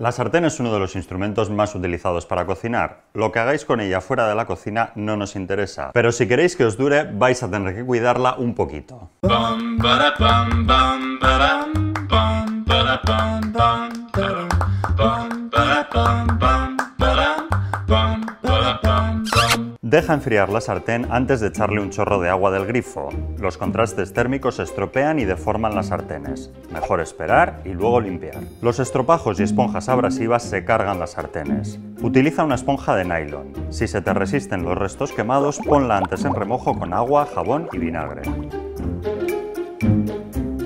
La sartén es uno de los instrumentos más utilizados para cocinar. Lo que hagáis con ella fuera de la cocina no nos interesa, pero si queréis que os dure vais a tener que cuidarla un poquito. Deja enfriar la sartén antes de echarle un chorro de agua del grifo. Los contrastes térmicos estropean y deforman las sartenes. Mejor esperar y luego limpiar. Los estropajos y esponjas abrasivas se cargan las sartenes. Utiliza una esponja de nylon. Si se te resisten los restos quemados, ponla antes en remojo con agua, jabón y vinagre.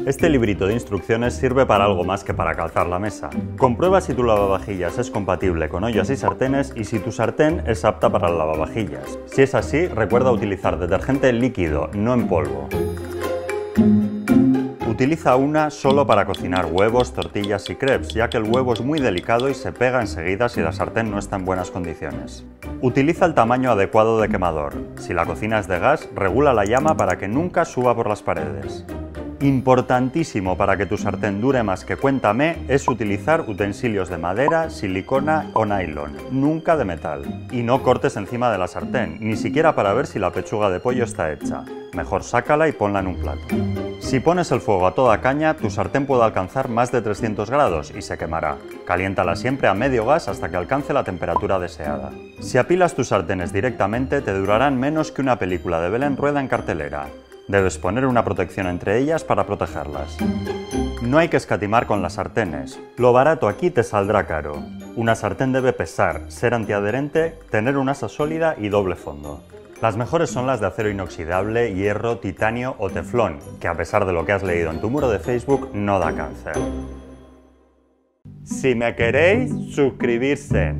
Este librito de instrucciones sirve para algo más que para calzar la mesa. Comprueba si tu lavavajillas es compatible con ollas y sartenes y si tu sartén es apta para lavavajillas. Si es así, recuerda utilizar detergente líquido, no en polvo. Utiliza una solo para cocinar huevos, tortillas y crepes, ya que el huevo es muy delicado y se pega enseguida si la sartén no está en buenas condiciones. Utiliza el tamaño adecuado de quemador. Si la cocina es de gas, regula la llama para que nunca suba por las paredes. Importantísimo para que tu sartén dure más que cuéntame es utilizar utensilios de madera, silicona o nylon, nunca de metal. Y no cortes encima de la sartén, ni siquiera para ver si la pechuga de pollo está hecha. Mejor sácala y ponla en un plato. Si pones el fuego a toda caña, tu sartén puede alcanzar más de 300 grados y se quemará. Caliéntala siempre a medio gas hasta que alcance la temperatura deseada. Si apilas tus sartenes directamente, te durarán menos que una película de Belén rueda en cartelera. Debes poner una protección entre ellas para protegerlas. No hay que escatimar con las sartenes. Lo barato aquí te saldrá caro. Una sartén debe pesar, ser antiadherente, tener una asa sólida y doble fondo. Las mejores son las de acero inoxidable, hierro, titanio o teflón, que a pesar de lo que has leído en tu muro de Facebook no da cáncer. Si me queréis, suscribirse.